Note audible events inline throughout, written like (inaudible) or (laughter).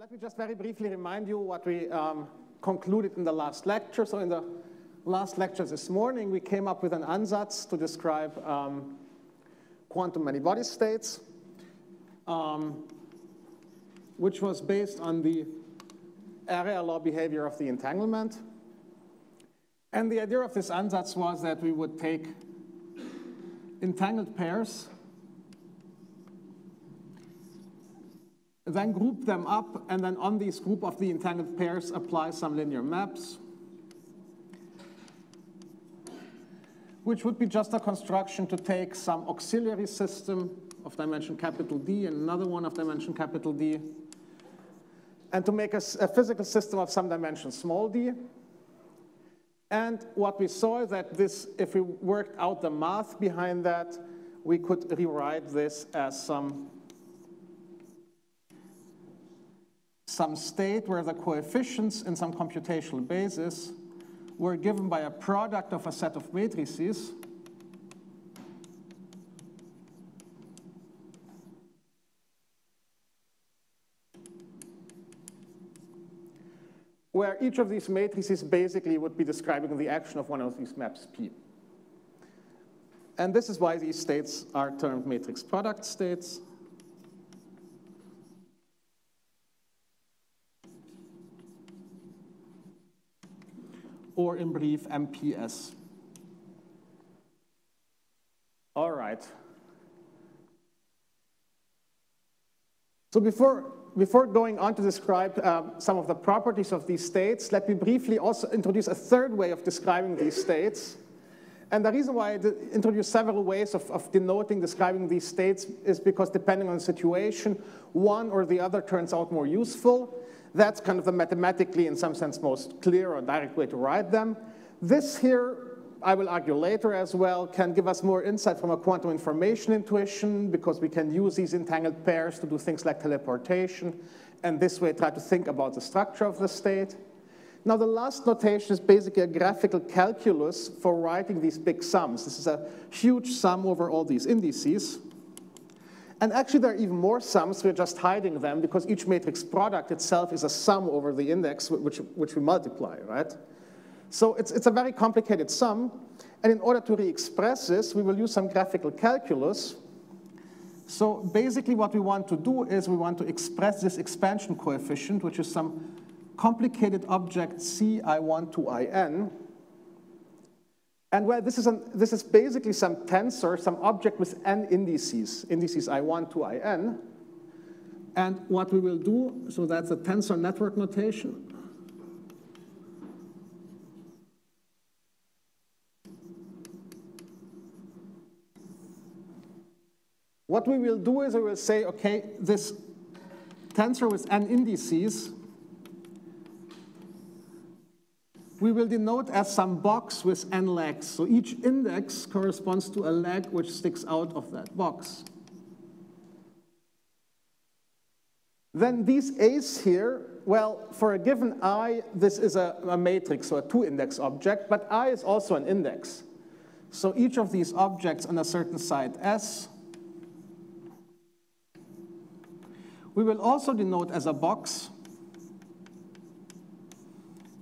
let me just very briefly remind you what we um, concluded in the last lecture. So in the last lecture this morning, we came up with an ansatz to describe um, quantum many-body states, um, which was based on the area law behavior of the entanglement. And the idea of this ansatz was that we would take entangled pairs then group them up, and then on these group of the entangled pairs, apply some linear maps, which would be just a construction to take some auxiliary system of dimension capital D and another one of dimension capital D, and to make a, a physical system of some dimension small d. And what we saw is that this, if we worked out the math behind that, we could rewrite this as some some state where the coefficients in some computational basis were given by a product of a set of matrices where each of these matrices basically would be describing the action of one of these maps P. And this is why these states are termed matrix product states. Or in brief, MPS. All right. So before, before going on to describe uh, some of the properties of these states, let me briefly also introduce a third way of describing these states. And the reason why I introduce several ways of, of denoting, describing these states is because depending on the situation, one or the other turns out more useful. That's kind of the mathematically, in some sense, most clear or direct way to write them. This here, I will argue later as well, can give us more insight from a quantum information intuition because we can use these entangled pairs to do things like teleportation, and this way try to think about the structure of the state. Now, the last notation is basically a graphical calculus for writing these big sums. This is a huge sum over all these indices. And actually, there are even more sums. We're just hiding them because each matrix product itself is a sum over the index, which, which we multiply, right? So it's, it's a very complicated sum. And in order to re-express this, we will use some graphical calculus. So basically what we want to do is we want to express this expansion coefficient, which is some complicated object ci1 to in, and well, this is, an, this is basically some tensor, some object with n indices, indices i1 to in. And what we will do, so that's a tensor network notation. What we will do is we will say, okay, this tensor with n indices we will denote as some box with n legs. So each index corresponds to a leg which sticks out of that box. Then these a's here, well, for a given i, this is a, a matrix, so a two-index object, but i is also an index. So each of these objects on a certain side S, we will also denote as a box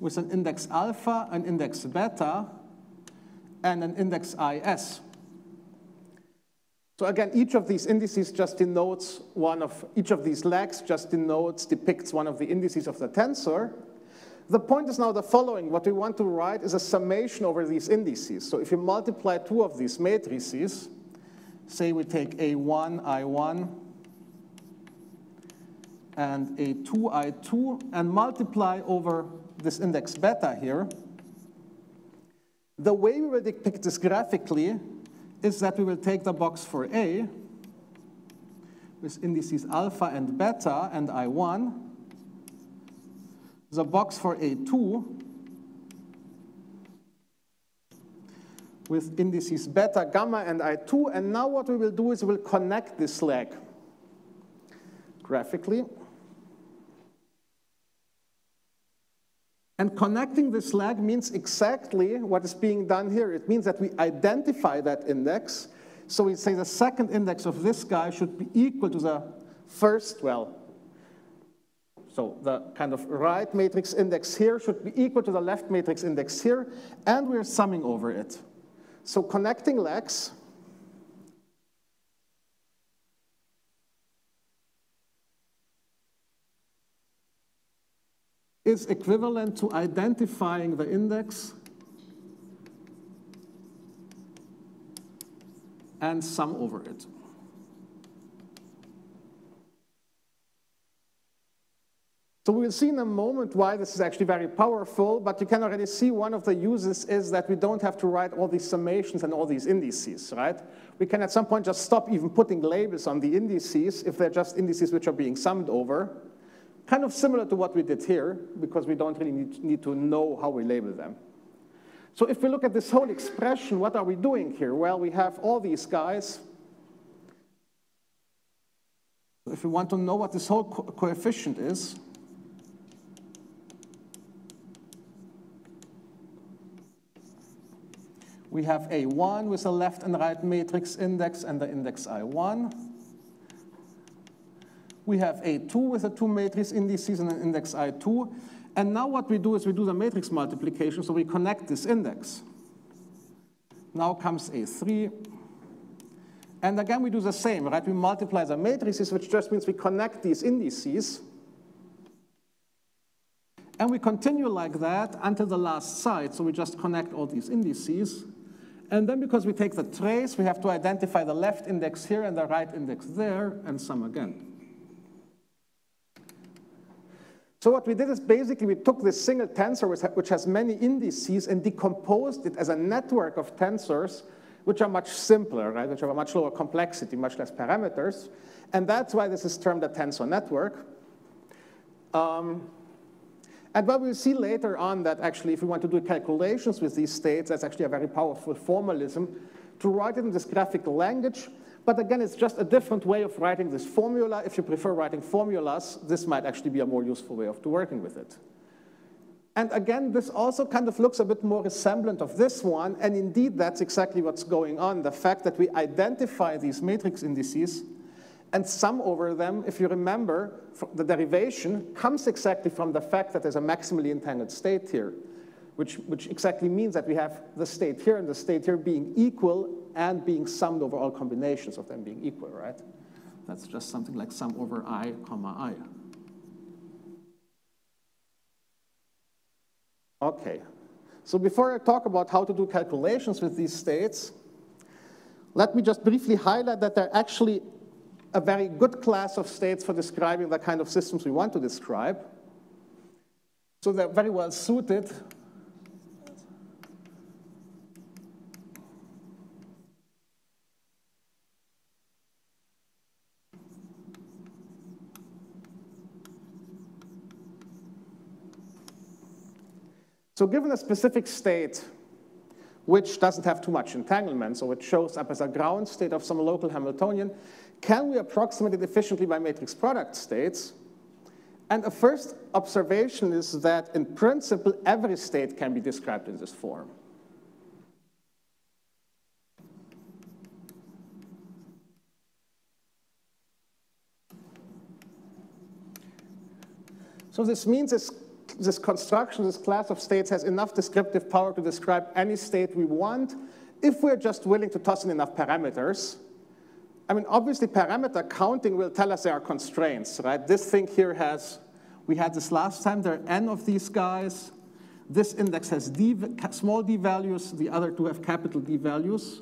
with an index alpha, an index beta, and an index is. So again, each of these indices just denotes one of, each of these legs just denotes, depicts one of the indices of the tensor. The point is now the following. What we want to write is a summation over these indices. So if you multiply two of these matrices, say we take A1, I1, and A2, I2, and multiply over this index beta here, the way we will depict this graphically is that we will take the box for A with indices alpha and beta and I1, the box for A2 with indices beta, gamma, and I2, and now what we will do is we will connect this leg graphically. And connecting this leg means exactly what is being done here. It means that we identify that index. So we say the second index of this guy should be equal to the first, well, So the kind of right matrix index here should be equal to the left matrix index here, and we're summing over it. So connecting legs is equivalent to identifying the index and sum over it. So we'll see in a moment why this is actually very powerful, but you can already see one of the uses is that we don't have to write all these summations and all these indices, right? We can at some point just stop even putting labels on the indices if they're just indices which are being summed over. Kind of similar to what we did here, because we don't really need, need to know how we label them. So if we look at this whole expression, what are we doing here? Well, we have all these guys. If we want to know what this whole co coefficient is, we have A1 with a left and right matrix index and the index I1. We have A2 with a 2 matrix indices and an index I2. And now what we do is we do the matrix multiplication, so we connect this index. Now comes A3. And again, we do the same, right? We multiply the matrices, which just means we connect these indices. And we continue like that until the last side. So we just connect all these indices. And then because we take the trace, we have to identify the left index here and the right index there, and sum again. So what we did is basically we took this single tensor, which has many indices, and decomposed it as a network of tensors, which are much simpler, right? Which have a much lower complexity, much less parameters. And that's why this is termed a tensor network. Um, and what we'll see later on that actually if we want to do calculations with these states, that's actually a very powerful formalism to write it in this graphical language. But again, it's just a different way of writing this formula. If you prefer writing formulas, this might actually be a more useful way of working with it. And again, this also kind of looks a bit more resemblant of this one, and indeed that's exactly what's going on. The fact that we identify these matrix indices and sum over them, if you remember, the derivation comes exactly from the fact that there's a maximally entangled state here, which, which exactly means that we have the state here and the state here being equal and being summed over all combinations of them being equal, right? That's just something like sum over i, comma i. Okay, so before I talk about how to do calculations with these states, let me just briefly highlight that they're actually a very good class of states for describing the kind of systems we want to describe. So they're very well suited So given a specific state which doesn't have too much entanglement, so it shows up as a ground state of some local Hamiltonian, can we approximate it efficiently by matrix product states? And a first observation is that in principle, every state can be described in this form. So this means this, this construction, this class of states has enough descriptive power to describe any state we want if we're just willing to toss in enough parameters I mean, obviously parameter counting will tell us there are constraints, right? This thing here has, we had this last time, there are n of these guys. This index has d, small d values, the other two have capital D values.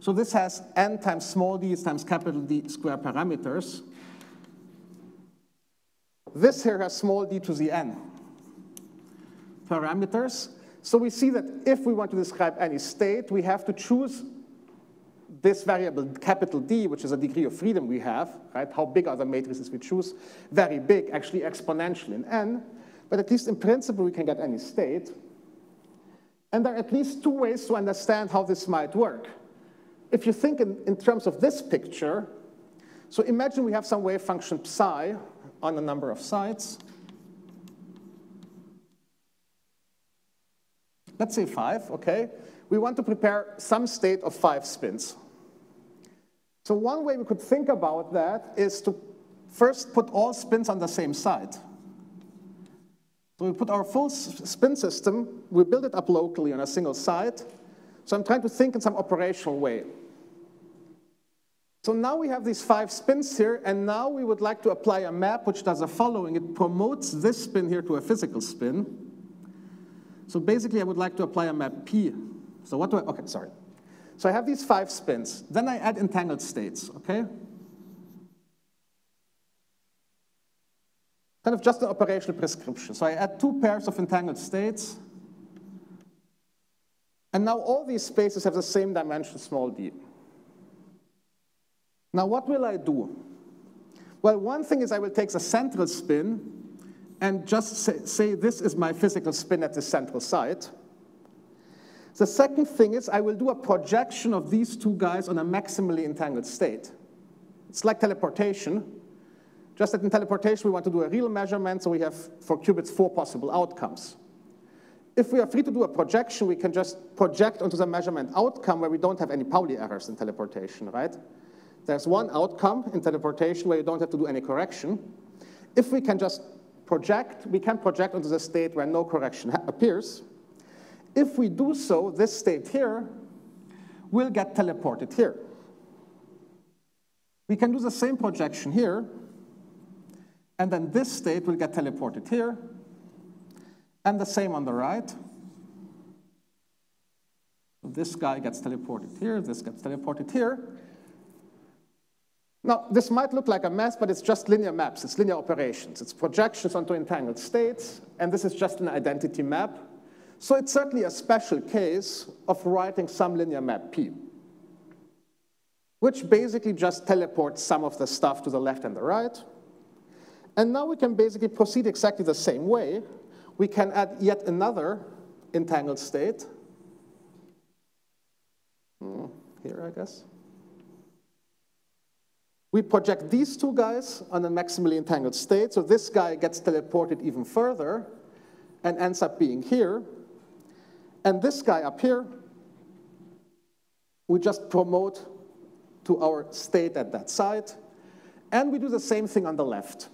So this has n times small d times capital D square parameters. This here has small d to the n parameters. So we see that if we want to describe any state, we have to choose this variable capital D, which is a degree of freedom we have, right? How big are the matrices we choose? Very big, actually exponential in n. But at least in principle, we can get any state. And there are at least two ways to understand how this might work. If you think in, in terms of this picture, so imagine we have some wave function psi on a number of sides. Let's say five, okay? We want to prepare some state of five spins. So one way we could think about that is to first put all spins on the same side. So we put our full spin system, we build it up locally on a single site. So I'm trying to think in some operational way. So now we have these five spins here, and now we would like to apply a map which does the following. It promotes this spin here to a physical spin. So basically, I would like to apply a map P. So what do I, okay, sorry. So I have these five spins. Then I add entangled states, okay? kind of just an operational prescription. So I add two pairs of entangled states. And now all these spaces have the same dimension, small d. Now what will I do? Well, one thing is I will take the central spin and just say, say this is my physical spin at the central site. The second thing is I will do a projection of these two guys on a maximally entangled state. It's like teleportation. Just that in teleportation, we want to do a real measurement, so we have, for qubits, four possible outcomes. If we are free to do a projection, we can just project onto the measurement outcome where we don't have any Pauli errors in teleportation, right? There's one outcome in teleportation where you don't have to do any correction. If we can just project, we can project onto the state where no correction appears. If we do so, this state here will get teleported here. We can do the same projection here, and then this state will get teleported here, and the same on the right. This guy gets teleported here, this gets teleported here. Now, this might look like a mess, but it's just linear maps. It's linear operations. It's projections onto entangled states, and this is just an identity map. So it's certainly a special case of writing some linear map P, which basically just teleports some of the stuff to the left and the right. And now we can basically proceed exactly the same way. We can add yet another entangled state. Hmm, here, I guess. We project these two guys on a maximally entangled state. So this guy gets teleported even further and ends up being here. And this guy up here, we just promote to our state at that site. And we do the same thing on the left.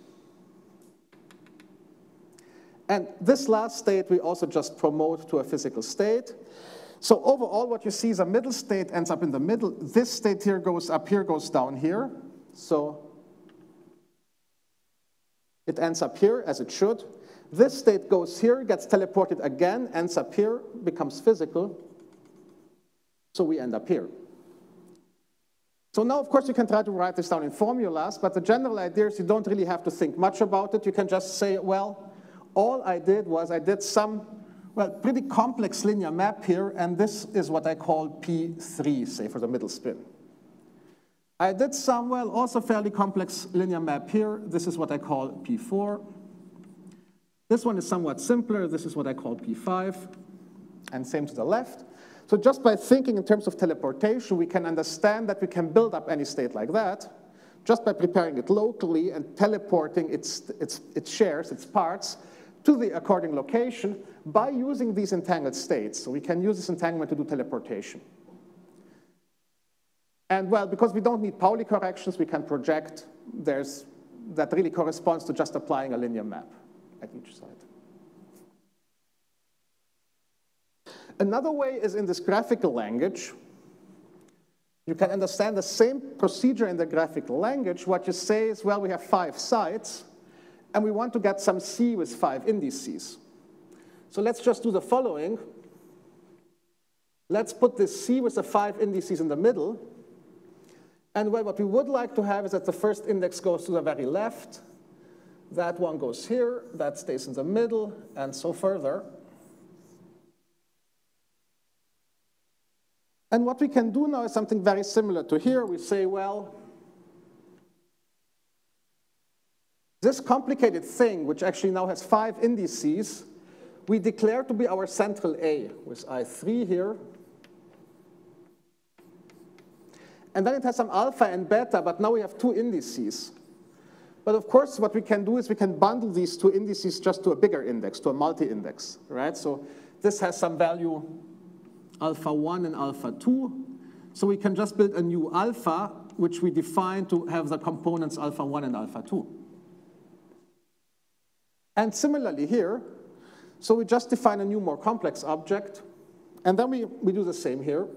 And this last state we also just promote to a physical state. So overall, what you see is a middle state ends up in the middle. This state here goes up here, goes down here. So it ends up here, as it should. This state goes here, gets teleported again, ends up here, becomes physical. So we end up here. So now, of course, you can try to write this down in formulas, but the general idea is you don't really have to think much about it. You can just say, well, all I did was I did some, well, pretty complex linear map here, and this is what I call P3, say, for the middle spin. I did some, well, also fairly complex linear map here. This is what I call P4. This one is somewhat simpler. This is what I call P5, and same to the left. So just by thinking in terms of teleportation, we can understand that we can build up any state like that just by preparing it locally and teleporting its, its, its shares, its parts, to the according location by using these entangled states. So we can use this entanglement to do teleportation. And well, because we don't need Pauli corrections, we can project there's, that really corresponds to just applying a linear map at each side. Another way is in this graphical language. You can understand the same procedure in the graphical language. What you say is, well, we have five sites and we want to get some C with five indices. So let's just do the following. Let's put this C with the five indices in the middle. And what we would like to have is that the first index goes to the very left, that one goes here, that stays in the middle, and so further. And what we can do now is something very similar to here. We say, well, This complicated thing, which actually now has five indices, we declare to be our central A with I3 here. And then it has some alpha and beta, but now we have two indices. But of course, what we can do is we can bundle these two indices just to a bigger index, to a multi-index, right? So this has some value alpha 1 and alpha 2. So we can just build a new alpha, which we define to have the components alpha 1 and alpha 2. And similarly here, So we just define a new, more complex object, and then we, we do the same here.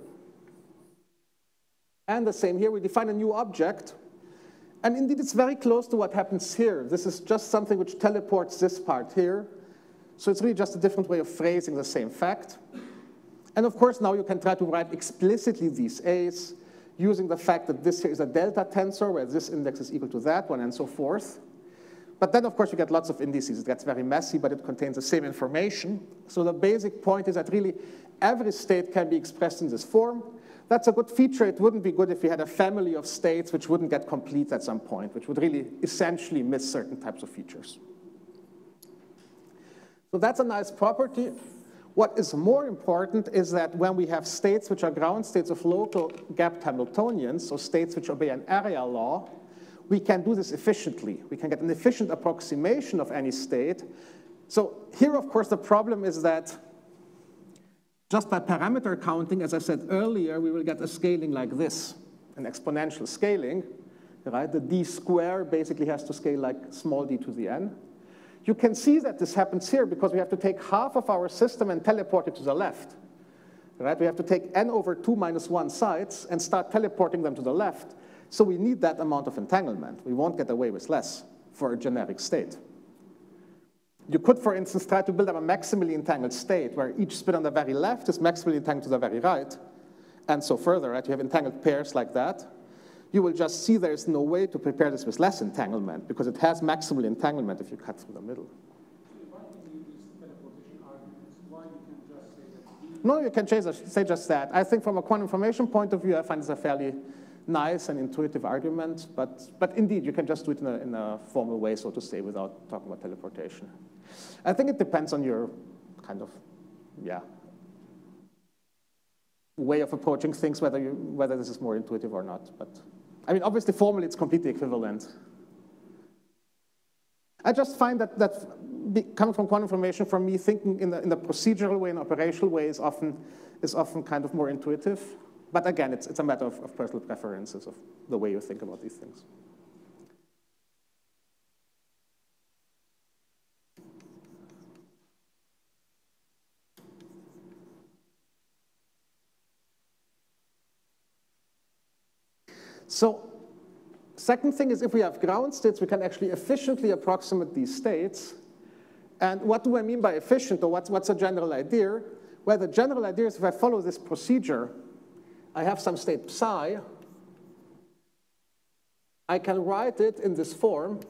And the same here, we define a new object, and indeed it's very close to what happens here. This is just something which teleports this part here. So it's really just a different way of phrasing the same fact. And of course, now you can try to write explicitly these A's using the fact that this here is a delta tensor, where this index is equal to that one, and so forth. But then, of course, you get lots of indices. It gets very messy, but it contains the same information. So the basic point is that really every state can be expressed in this form. That's a good feature. It wouldn't be good if you had a family of states which wouldn't get complete at some point, which would really essentially miss certain types of features. So that's a nice property. What is more important is that when we have states which are ground states of local gapped Hamiltonians, so states which obey an area law, we can do this efficiently. We can get an efficient approximation of any state. So here, of course, the problem is that just by parameter counting, as I said earlier, we will get a scaling like this, an exponential scaling, right? The d square basically has to scale like small d to the n. You can see that this happens here because we have to take half of our system and teleport it to the left. Right? We have to take n over 2 minus 1 sides and start teleporting them to the left. So we need that amount of entanglement. We won't get away with less for a generic state. You could, for instance, try to build up a maximally entangled state where each spin on the very left is maximally entangled to the very right, and so further, right? You have entangled pairs like that you will just see there's no way to prepare this with less entanglement because it has maximal entanglement if you cut through the middle. No, you can say just that. I think from a quantum information point of view, I find this a fairly nice and intuitive argument, but, but indeed, you can just do it in a, in a formal way, so to say, without talking about teleportation. I think it depends on your kind of, yeah, way of approaching things, whether, you, whether this is more intuitive or not. But I mean, obviously, formally, it's completely equivalent. I just find that, that coming from quantum information, for me, thinking in the, in the procedural way and operational way is often, is often kind of more intuitive. But again, it's, it's a matter of, of personal preferences of the way you think about these things. So second thing is if we have ground states, we can actually efficiently approximate these states. And what do I mean by efficient, or what's, what's a general idea? Well, the general idea is if I follow this procedure, I have some state psi, I can write it in this form.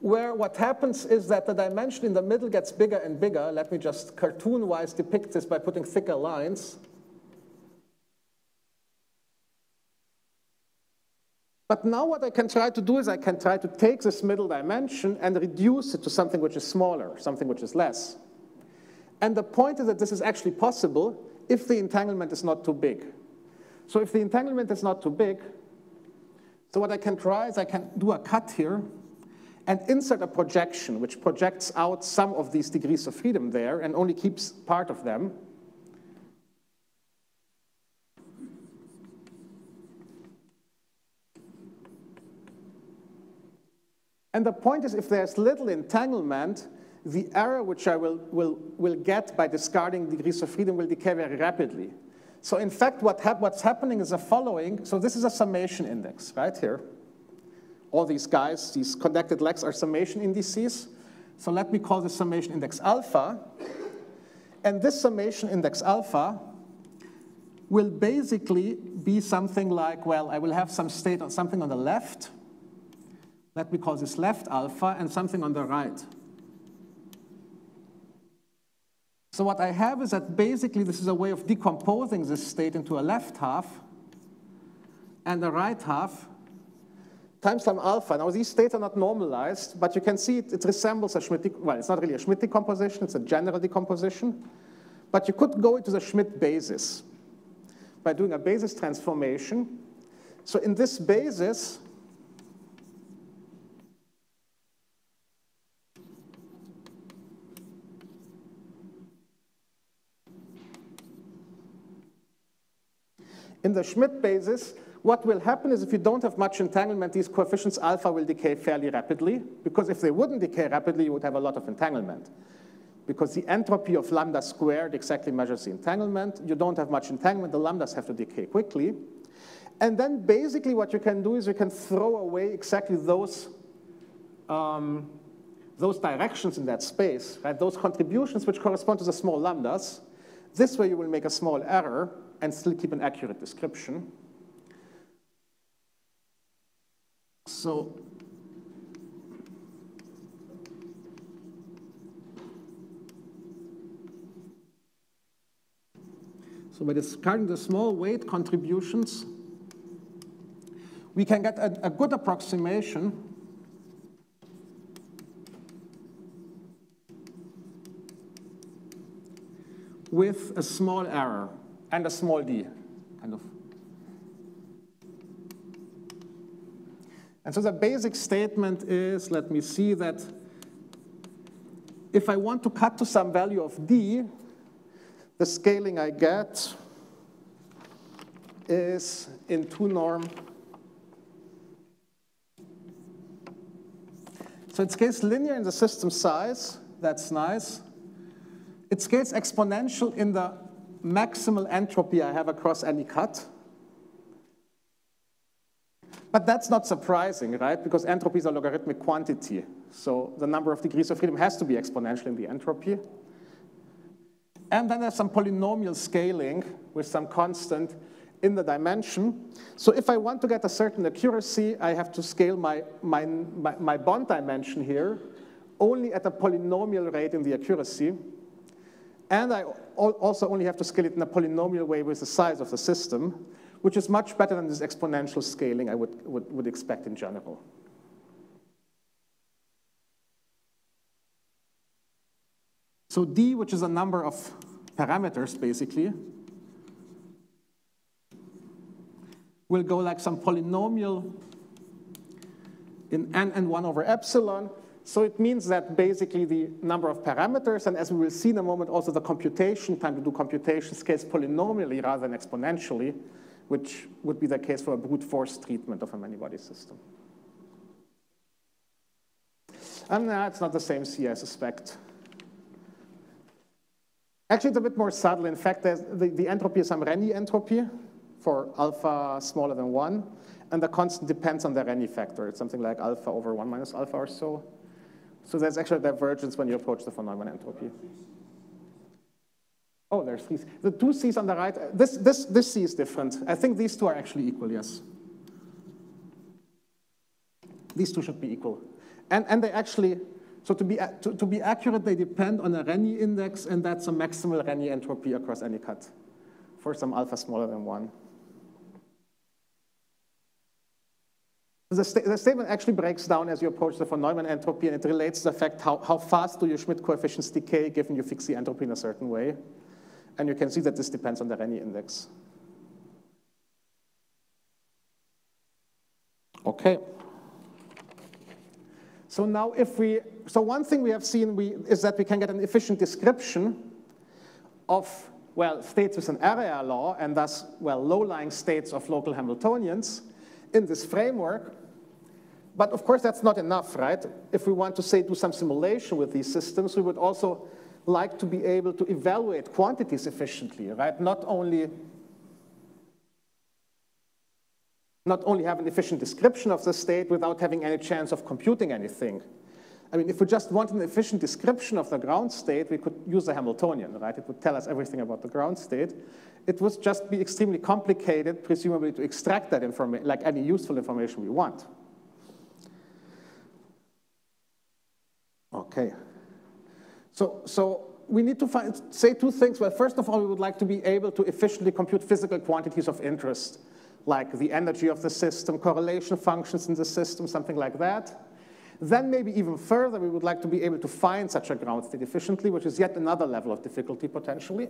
where what happens is that the dimension in the middle gets bigger and bigger. Let me just cartoon-wise depict this by putting thicker lines. But now what I can try to do is I can try to take this middle dimension and reduce it to something which is smaller, something which is less. And the point is that this is actually possible if the entanglement is not too big. So if the entanglement is not too big, so what I can try is I can do a cut here and insert a projection which projects out some of these degrees of freedom there and only keeps part of them. And the point is, if there's little entanglement, the error which I will, will, will get by discarding degrees of freedom will decay very rapidly. So in fact, what hap what's happening is the following. So this is a summation index right here all these guys, these connected legs are summation indices. So let me call this summation index alpha. And this summation index alpha will basically be something like, well, I will have some state on something on the left. Let me call this left alpha and something on the right. So what I have is that basically this is a way of decomposing this state into a left half and a right half times some alpha. Now these states are not normalized, but you can see it, it resembles a Schmidt, well, it's not really a Schmidt decomposition, it's a general decomposition. But you could go into the Schmidt basis by doing a basis transformation. So in this basis, in the Schmidt basis, what will happen is if you don't have much entanglement, these coefficients alpha will decay fairly rapidly, because if they wouldn't decay rapidly, you would have a lot of entanglement. Because the entropy of lambda squared exactly measures the entanglement. You don't have much entanglement, the lambdas have to decay quickly. And then basically what you can do is you can throw away exactly those, um, those directions in that space, right? Those contributions which correspond to the small lambdas. This way you will make a small error and still keep an accurate description. So So by discarding the small weight contributions, we can get a, a good approximation with a small error and a small d, kind of. And so the basic statement is, let me see that if I want to cut to some value of d, the scaling I get is in 2 norm. So it scales linear in the system size. That's nice. It scales exponential in the maximal entropy I have across any cut. But that's not surprising, right? Because entropy is a logarithmic quantity. So the number of degrees of freedom has to be exponential in the entropy. And then there's some polynomial scaling with some constant in the dimension. So if I want to get a certain accuracy, I have to scale my, my, my, my bond dimension here only at a polynomial rate in the accuracy. And I also only have to scale it in a polynomial way with the size of the system, which is much better than this exponential scaling I would, would, would expect in general. So D, which is a number of parameters, basically, will go like some polynomial in n and 1 over epsilon. So it means that basically the number of parameters, and as we will see in a moment, also the computation time to do computation scales polynomially rather than exponentially, which would be the case for a brute force treatment of a many-body system. And uh, it's not the same C, I suspect. Actually, it's a bit more subtle. In fact, the, the entropy is some Renyi entropy for alpha smaller than 1, and the constant depends on the Renyi factor. It's something like alpha over 1 minus alpha or so. So there's actually a divergence when you approach the von Neumann entropy. Oh, there's three. The two C's on the right, uh, this, this, this C is different. I think these two are actually equal, yes. These two should be equal. And, and they actually, so to be, uh, to, to be accurate, they depend on a Renyi index, and that's a maximal Renyi entropy across any cut for some alpha smaller than 1. The, the, statement actually breaks down as you approach the von Neumann entropy, and it relates to the fact how, how fast do your Schmidt coefficients decay given you fix the entropy in a certain way. And you can see that this depends on the Renyi index. Okay. So now if we, so one thing we have seen we, is that we can get an efficient description of, well, states with an area law, and thus, well, low-lying states of local Hamiltonians in this framework. But of course, that's not enough, right? If we want to, say, do some simulation with these systems, we would also like to be able to evaluate quantities efficiently, right? Not only not only have an efficient description of the state without having any chance of computing anything. I mean, if we just want an efficient description of the ground state, we could use a Hamiltonian, right? It would tell us everything about the ground state. It would just be extremely complicated, presumably, to extract that information, like any useful information we want. Okay. So, so we need to find, say two things. Well, first of all, we would like to be able to efficiently compute physical quantities of interest like the energy of the system, correlation functions in the system, something like that. Then maybe even further, we would like to be able to find such a ground state efficiently, which is yet another level of difficulty potentially.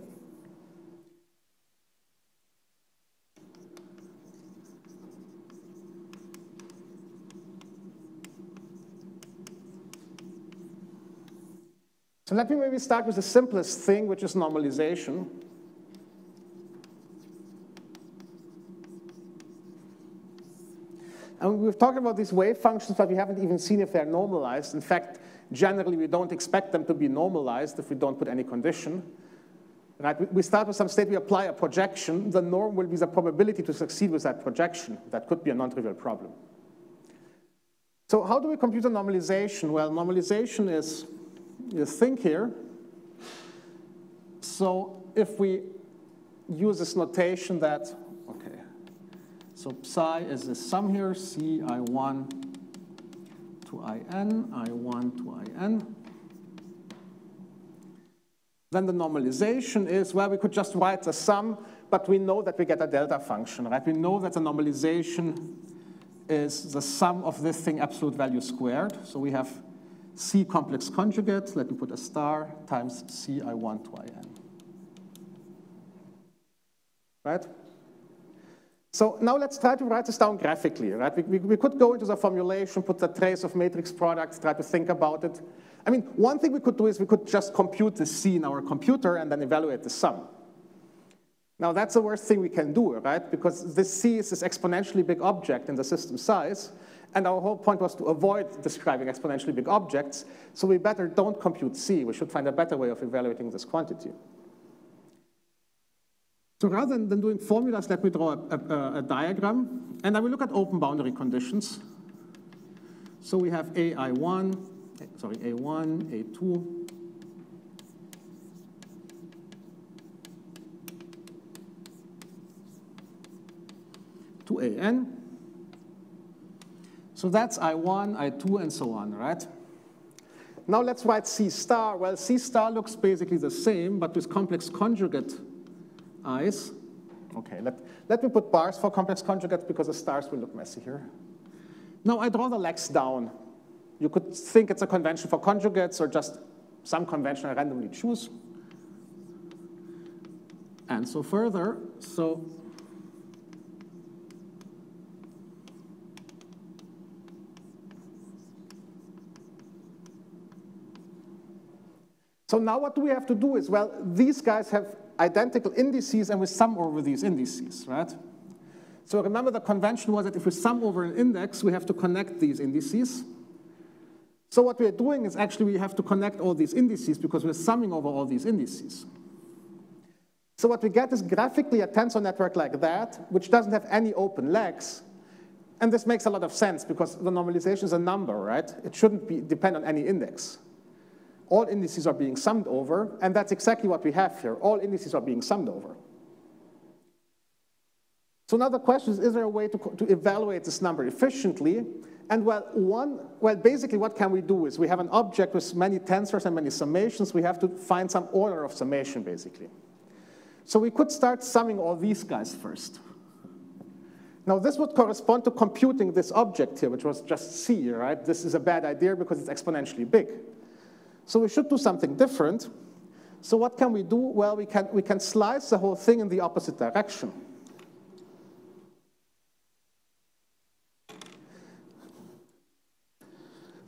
So let me maybe start with the simplest thing, which is normalization. And we've talked about these wave functions, but we haven't even seen if they're normalized. In fact, generally, we don't expect them to be normalized if we don't put any condition. Right? We start with some state, we apply a projection. The norm will be the probability to succeed with that projection. That could be a non-trivial problem. So how do we compute a normalization? Well, normalization is, you think here. So if we use this notation that okay, so psi is the sum here, C I1 to IN, I1 to IN. Then the normalization is, well, we could just write the sum, but we know that we get a delta function, right? We know that the normalization is the sum of this thing absolute value squared. So we have C complex conjugate, let me put a star, times C I1 to IN. Right? So now let's try to write this down graphically, right? We, we, we, could go into the formulation, put the trace of matrix products, try to think about it. I mean, one thing we could do is we could just compute the C in our computer and then evaluate the sum. Now that's the worst thing we can do, right? Because this C is this exponentially big object in the system size, and our whole point was to avoid describing exponentially big objects, so we better don't compute C. We should find a better way of evaluating this quantity. So rather than doing formulas, let me draw a, a, a diagram, and I will look at open boundary conditions. So we have AI1, sorry, A1, A2, to AN. So that's I1, I2, and so on, right? Now let's write C star. Well, C star looks basically the same, but with complex conjugate i's. Okay, let, let me put bars for complex conjugates because the stars will look messy here. Now I draw the legs down. You could think it's a convention for conjugates or just some convention I randomly choose. And so further, so So now what do we have to do is, well, these guys have identical indices and we sum over these indices, right? So remember the convention was that if we sum over an index, we have to connect these indices. So what we're doing is actually we have to connect all these indices because we're summing over all these indices. So what we get is graphically a tensor network like that, which doesn't have any open legs. And this makes a lot of sense because the normalization is a number, right? It shouldn't be, depend on any index all indices are being summed over, and that's exactly what we have here. All indices are being summed over. So now the question is, is there a way to, to evaluate this number efficiently? And well, one, well, basically what can we do is we have an object with many tensors and many summations. We have to find some order of summation, basically. So we could start summing all these guys first. Now this would correspond to computing this object here, which was just C, right? This is a bad idea because it's exponentially big. So we should do something different. So what can we do? Well, we can, we can slice the whole thing in the opposite direction.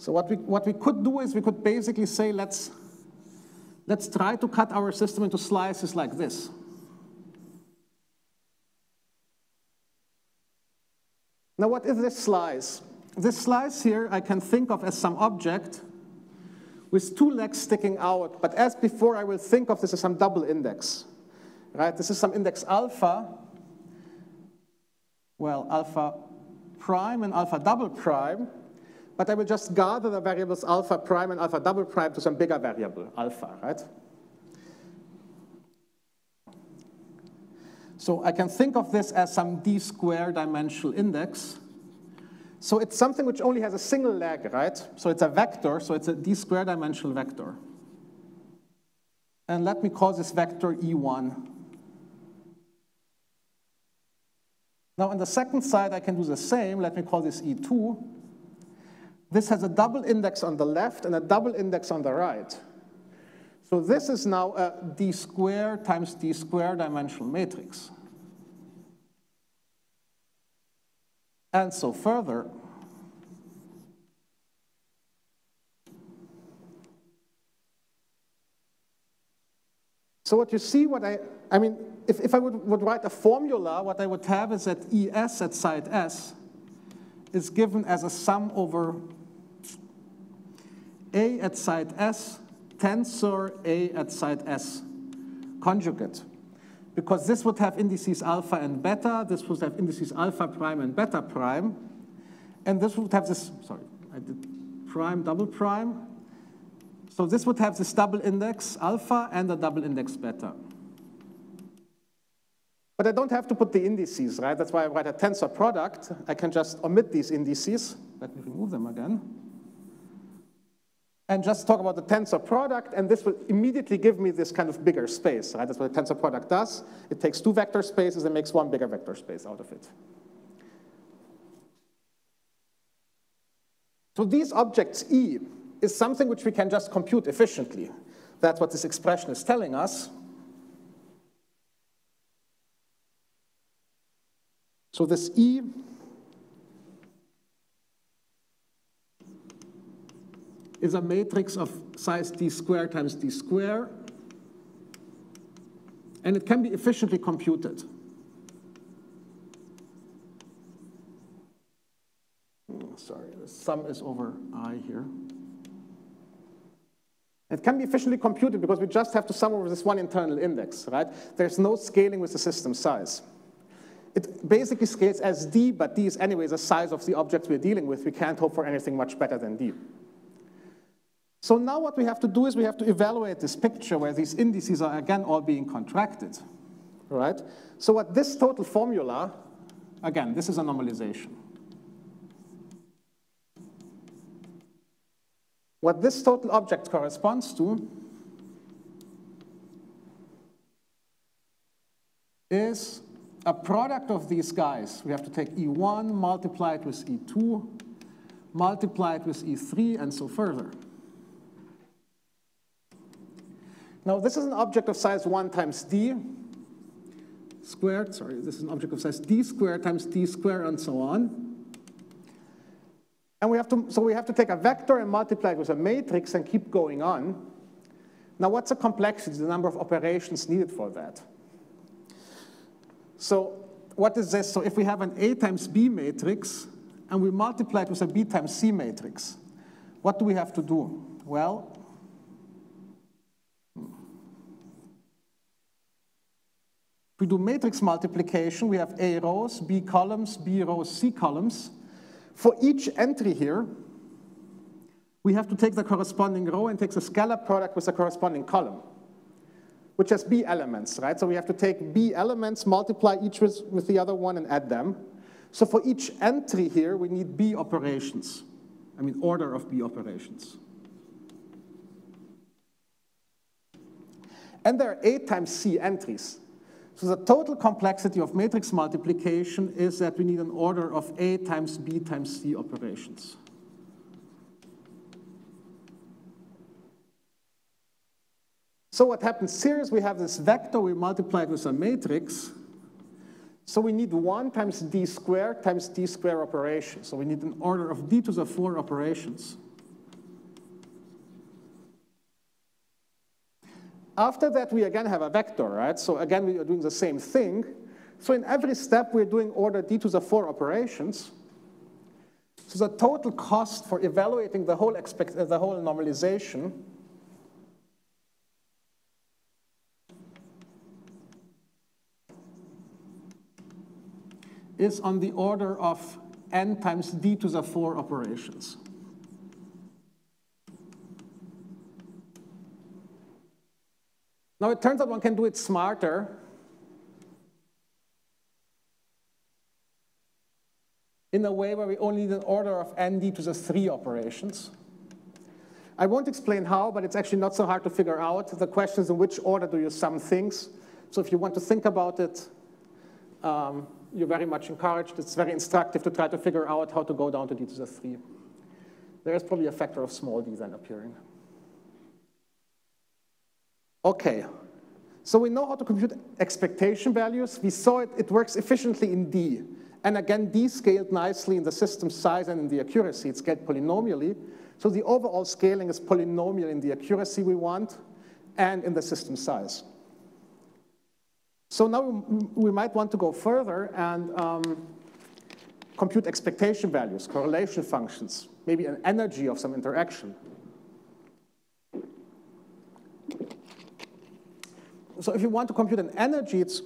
So what we, what we could do is we could basically say, let's, let's try to cut our system into slices like this. Now what is this slice? This slice here I can think of as some object with two legs sticking out. But as before, I will think of this as some double index. Right? This is some index alpha. Well, alpha prime and alpha double prime. But I will just gather the variables alpha prime and alpha double prime to some bigger variable, alpha, right? So I can think of this as some d square dimensional index. So it's something which only has a single leg, right? So it's a vector, so it's a d square dimensional vector. And let me call this vector E1. Now on the second side, I can do the same. Let me call this E2. This has a double index on the left and a double index on the right. So this is now a d square times d square dimensional matrix. And so further, So what you see, what I, I mean, if, if I would, would write a formula, what I would have is that ES at side S is given as a sum over A at site S, tensor A at site S conjugate. Because this would have indices alpha and beta, this would have indices alpha prime and beta prime, and this would have this, sorry, I did prime, double prime. So this would have this double index alpha and a double index beta. But I don't have to put the indices, right? That's why I write a tensor product. I can just omit these indices. Let me remove them again. And just talk about the tensor product, and this will immediately give me this kind of bigger space, right? That's what a tensor product does. It takes two vector spaces and makes one bigger vector space out of it. So these objects E is something which we can just compute efficiently. That's what this expression is telling us. So this E is a matrix of size d squared times d squared, and it can be efficiently computed. Oh, sorry, the sum is over i here. It can be efficiently computed because we just have to sum over this one internal index, right? There's no scaling with the system size. It basically scales as d, but d is anyway the size of the objects we're dealing with. We can't hope for anything much better than d. So now what we have to do is we have to evaluate this picture where these indices are again all being contracted, right? So what this total formula, again, this is a normalization. What this total object corresponds to is a product of these guys. We have to take E1, multiply it with E2, multiply it with E3, and so further. Now, this is an object of size 1 times d squared. Sorry, this is an object of size d squared times d squared and so on. And we have to, so we have to take a vector and multiply it with a matrix and keep going on. Now, what's the complexity, the number of operations needed for that? So what is this? So if we have an A times B matrix, and we multiply it with a B times C matrix, what do we have to do? Well, we do matrix multiplication, we have A rows, B columns, B rows, C columns. For each entry here, we have to take the corresponding row and take the scalar product with the corresponding column, which has B elements, right? So we have to take B elements, multiply each with, with the other one, and add them. So for each entry here, we need B operations. I mean, order of B operations. And there are A times C entries. So the total complexity of matrix multiplication is that we need an order of A times B times C operations. So what happens here is we have this vector, we multiply it with a matrix. So we need 1 times d squared times d squared operations. So we need an order of d to the 4 operations. After that, we again have a vector, right? So again, we are doing the same thing. So in every step, we're doing order d to the 4 operations. So the total cost for evaluating the whole, expect, uh, the whole normalization is on the order of n times d to the 4 operations. Now it turns out one can do it smarter. in a way where we only need an order of nd to the three operations. I won't explain how, but it's actually not so hard to figure out. The question is in which order do you sum things? So if you want to think about it, um, you're very much encouraged. It's very instructive to try to figure out how to go down to d to the 3. There is probably a factor of small d then appearing. Okay, so we know how to compute expectation values. We saw it, it works efficiently in D. And again, D scaled nicely in the system size and in the accuracy. It's scaled polynomially. So the overall scaling is polynomial in the accuracy we want and in the system size. So now we might want to go further and um, compute expectation values, correlation functions, maybe an energy of some interaction. So if you want to compute an energy, it's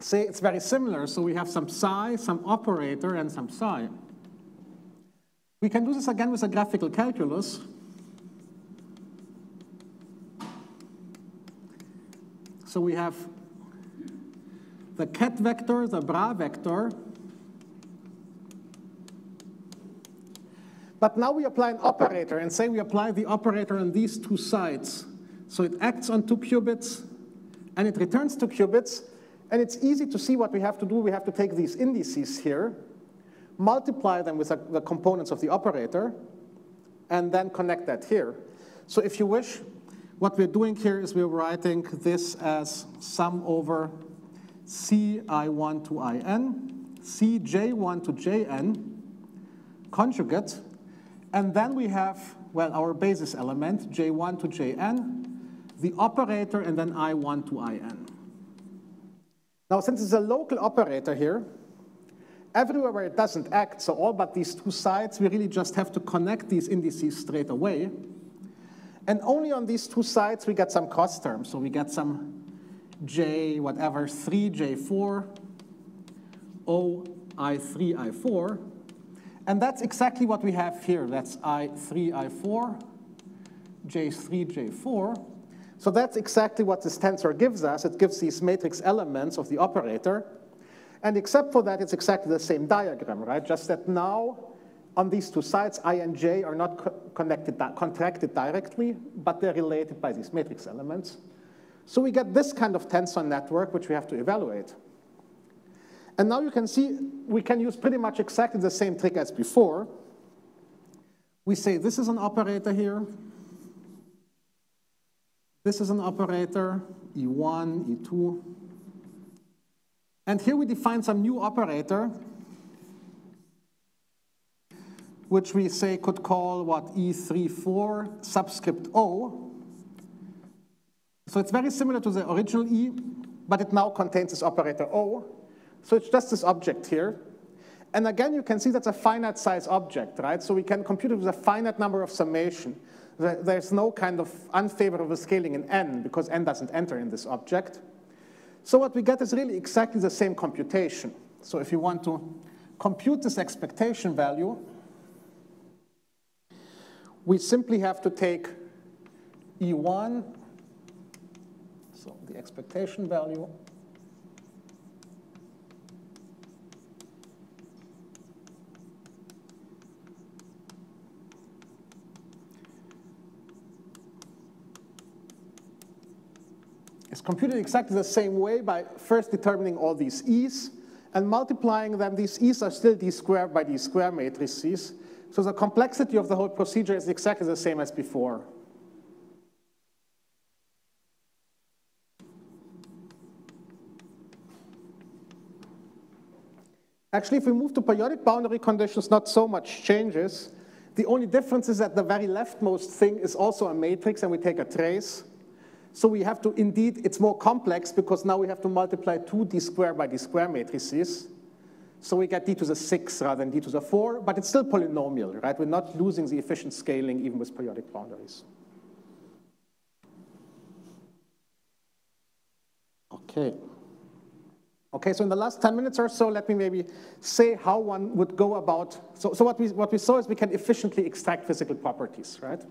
say it's very similar. So we have some psi, some operator, and some psi. We can do this again with a graphical calculus. So we have the ket vector, the bra vector. But now we apply an operator and say we apply the operator on these two sides. So it acts on two qubits and it returns two qubits. And it's easy to see what we have to do. We have to take these indices here, multiply them with the components of the operator, and then connect that here. So if you wish, what we're doing here is we're writing this as sum over ci1 to in, cj1 to jn, conjugate, and then we have, well, our basis element, j1 to jn, the operator, and then i1 to in. Now, since it's a local operator here, everywhere where it doesn't act, so all but these two sides, we really just have to connect these indices straight away. And only on these two sides we get some cross terms. So we get some j, whatever, 3, j4, o, i3, i4. And that's exactly what we have here. That's i3, i4, j3, j4. So that's exactly what this tensor gives us. It gives these matrix elements of the operator. And except for that, it's exactly the same diagram, right? Just that now on these two sides, I and J are not co connected, contracted directly, but they're related by these matrix elements. So we get this kind of tensor network, which we have to evaluate. And now you can see we can use pretty much exactly the same trick as before. We say this is an operator here. This is an operator, E1, E2. And here we define some new operator, which we say could call what E34 subscript O. So it's very similar to the original E, but it now contains this operator O. So it's just this object here. And again, you can see that's a finite size object, right? So we can compute it with a finite number of summation there's no kind of unfavorable scaling in n because n doesn't enter in this object. So what we get is really exactly the same computation. So if you want to compute this expectation value, we simply have to take E1, so the expectation value, is computed exactly the same way by first determining all these e's and multiplying them. These e's are still d squared by d square matrices. So the complexity of the whole procedure is exactly the same as before. Actually, if we move to periodic boundary conditions, not so much changes. The only difference is that the very leftmost thing is also a matrix, and we take a trace. So we have to, indeed, it's more complex because now we have to multiply 2 d squared by d square matrices. So we get d to the 6 rather than d to the 4, but it's still polynomial, right? We're not losing the efficient scaling even with periodic boundaries. Okay. Okay, so in the last 10 minutes or so, let me maybe say how one would go about, so, so what, we, what we saw is we can efficiently extract physical properties, right?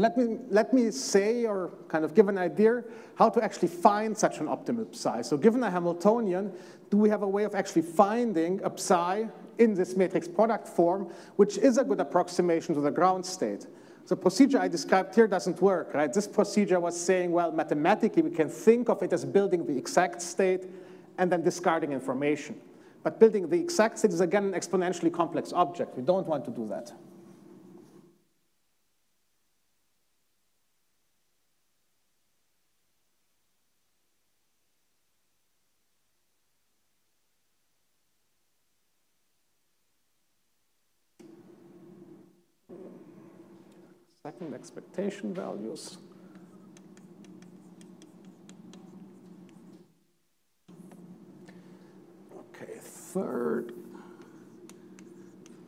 Let me, let me say or kind of give an idea how to actually find such an optimal psi. So given a Hamiltonian, do we have a way of actually finding a psi in this matrix product form, which is a good approximation to the ground state? The procedure I described here doesn't work, right? This procedure was saying, well, mathematically, we can think of it as building the exact state and then discarding information. But building the exact state is, again, an exponentially complex object. We don't want to do that. second expectation values. Okay, third,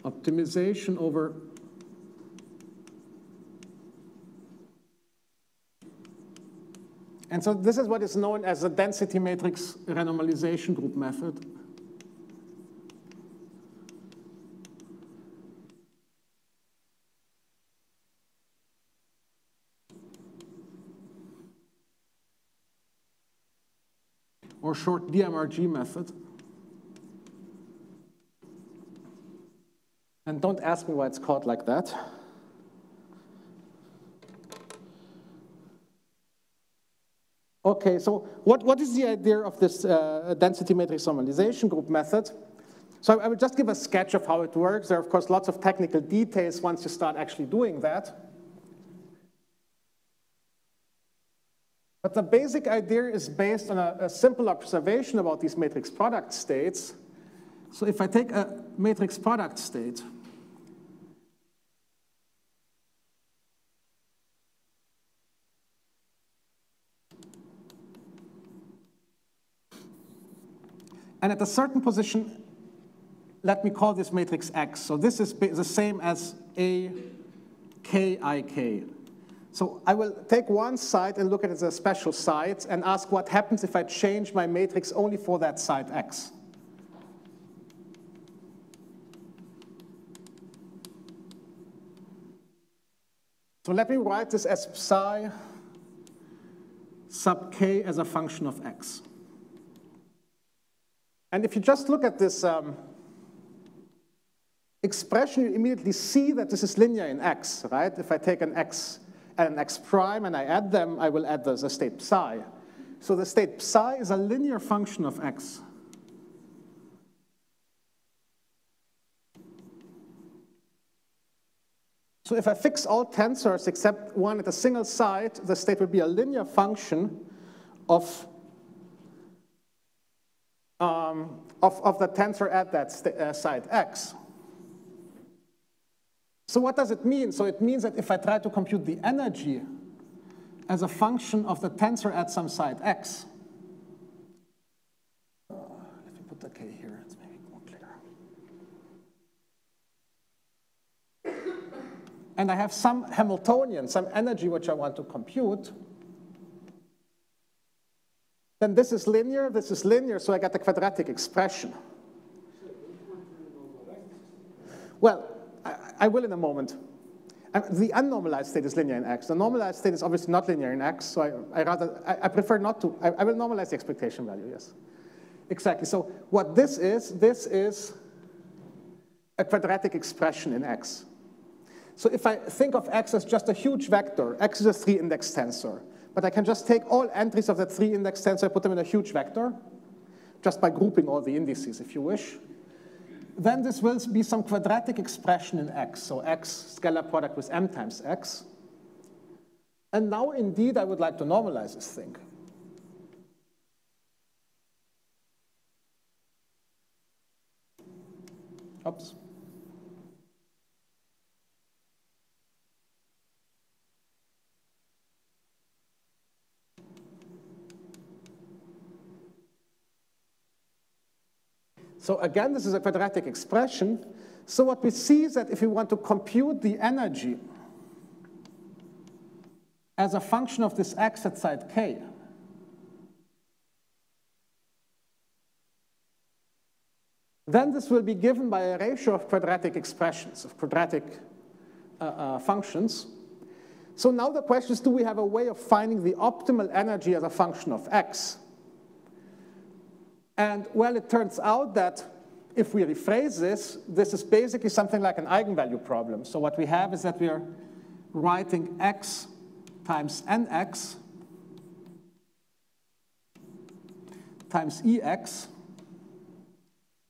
optimization over And so this is what is known as the density matrix renormalization group method. Or short DMRG method. And don't ask me why it's called like that. Okay, so what, what is the idea of this uh, density matrix normalization group method? So I will just give a sketch of how it works. There are, of course, lots of technical details once you start actually doing that. But the basic idea is based on a, a, simple observation about these matrix product states. So if I take a matrix product state, and at a certain position, let me call this matrix X. So this is the same as A, K, I, K. So I will take one site and look at it as a special site and ask what happens if I change my matrix only for that site X. So let me write this as psi sub k as a function of x. And if you just look at this um, expression, you immediately see that this is linear in x, right? If I take an x and an x prime and I add them, I will add the, the state psi. So the state psi is a linear function of x. So if I fix all tensors except one at a single site, the state will be a linear function of, um, of, of the tensor at that uh, site x. So what does it mean? So it means that if I try to compute the energy as a function of the tensor at some site x, let me put k here, more clear. And I have some Hamiltonian, some energy which I want to compute, then this is linear, this is linear, so I get the quadratic expression. Well, I will in a moment. the unnormalized state is linear in x. The normalized state is obviously not linear in x, so I, I rather, I, I, prefer not to. I, I will normalize the expectation value, yes. Exactly, so what this is, this is a quadratic expression in x. So if I think of x as just a huge vector, x is a three-index tensor, but I can just take all entries of that three-index tensor, put them in a huge vector, just by grouping all the indices, if you wish then this will be some quadratic expression in x, so x scalar product with m times x. And now, indeed, I would like to normalize this thing. Oops. So again, this is a quadratic expression. So what we see is that if we want to compute the energy as a function of this x at site k, then this will be given by a ratio of quadratic expressions, of quadratic uh, uh, functions. So now the question is, do we have a way of finding the optimal energy as a function of x? And well, it turns out that if we rephrase this, this is basically something like an eigenvalue problem. So what we have is that we are writing x times nx times ex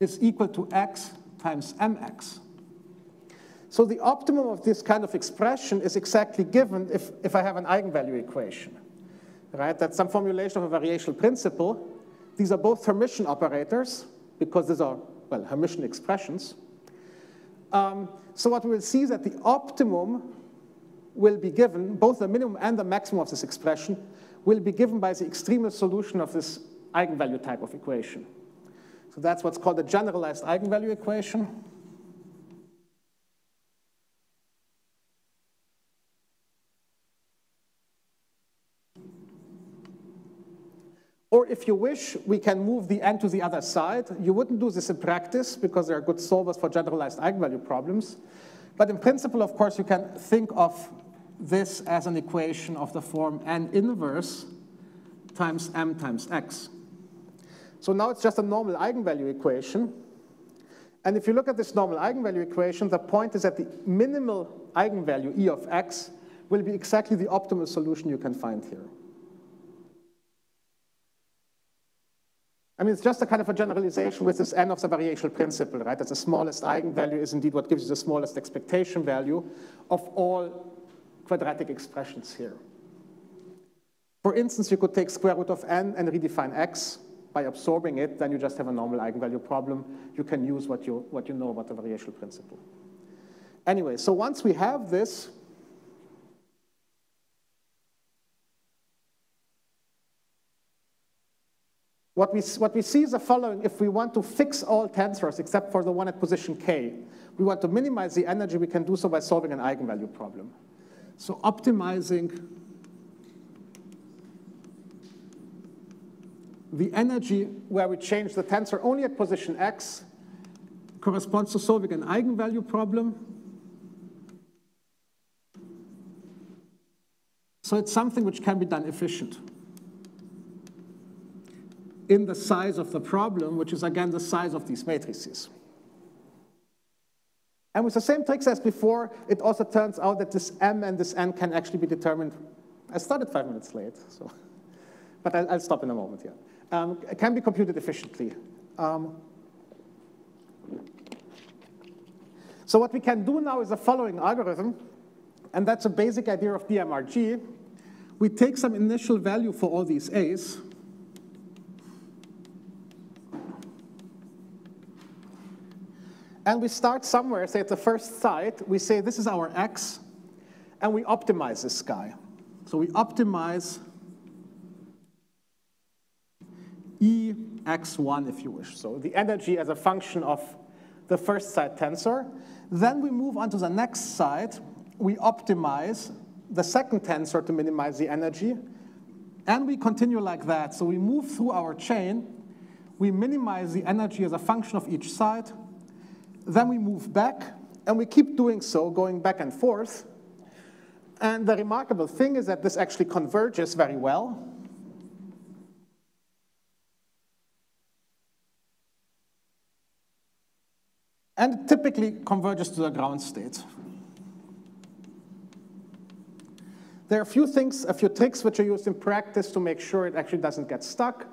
is equal to x times mx. So the optimum of this kind of expression is exactly given if, if I have an eigenvalue equation, right? That's some formulation of a variational principle these are both Hermitian operators, because these are, well, Hermitian expressions. Um, so what we will see is that the optimum will be given, both the minimum and the maximum of this expression, will be given by the extremal solution of this eigenvalue type of equation. So that's what's called the generalized eigenvalue equation. If you wish, we can move the n to the other side. You wouldn't do this in practice because there are good solvers for generalized eigenvalue problems. But in principle, of course, you can think of this as an equation of the form n inverse times m times x. So now it's just a normal eigenvalue equation. And if you look at this normal eigenvalue equation, the point is that the minimal eigenvalue, e of x, will be exactly the optimal solution you can find here. I mean, it's just a kind of a generalization with this n of the variational principle, right? That the smallest eigenvalue is indeed what gives you the smallest expectation value of all quadratic expressions here. For instance, you could take square root of n and redefine x by absorbing it, then you just have a normal eigenvalue problem. You can use what you, what you know about the variational principle. Anyway, so once we have this, What we, what we see is the following. If we want to fix all tensors except for the one at position k, we want to minimize the energy, we can do so by solving an eigenvalue problem. So optimizing the energy where we change the tensor only at position x corresponds to solving an eigenvalue problem. So it's something which can be done efficient in the size of the problem, which is again the size of these matrices. And with the same tricks as before, it also turns out that this m and this n can actually be determined. I started five minutes late, so, (laughs) but I'll, stop in a moment here. Um, it can be computed efficiently. Um, so what we can do now is the following algorithm, and that's a basic idea of DMRG. We take some initial value for all these a's, And we start somewhere, say at the first site, we say this is our x, and we optimize this guy. So we optimize ex1, if you wish. So the energy as a function of the first site tensor. Then we move on to the next site. We optimize the second tensor to minimize the energy. And we continue like that. So we move through our chain. We minimize the energy as a function of each site. Then we move back, and we keep doing so, going back and forth. And the remarkable thing is that this actually converges very well. And typically converges to the ground state. There are a few things, a few tricks which are used in practice to make sure it actually doesn't get stuck,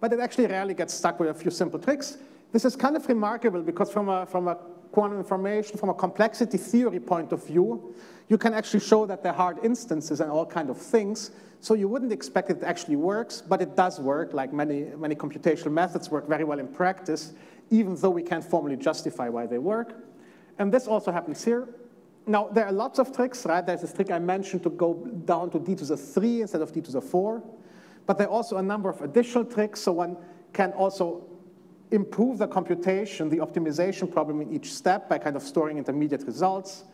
but it actually rarely gets stuck with a few simple tricks. This is kind of remarkable because from a, from a quantum information, from a complexity theory point of view, you can actually show that there are hard instances and all kind of things. So you wouldn't expect it actually works, but it does work, like many, many computational methods work very well in practice, even though we can't formally justify why they work. And this also happens here. Now, there are lots of tricks, right? There's this trick I mentioned to go down to d to the 3 instead of d to the 4. But there are also a number of additional tricks, so one can also improve the computation, the optimization problem in each step by kind of storing intermediate results.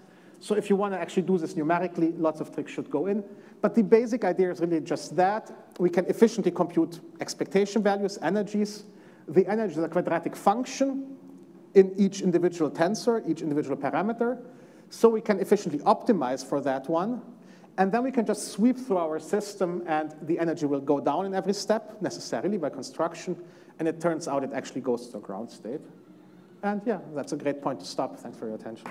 So if you want to actually do this numerically, lots of tricks should go in. But the basic idea is really just that. We can efficiently compute expectation values, energies. The energy is a quadratic function in each individual tensor, each individual parameter. So we can efficiently optimize for that one. And then we can just sweep through our system and the energy will go down in every step necessarily by construction. And it turns out it actually goes to a ground state. And yeah, that's a great point to stop. Thanks for your attention.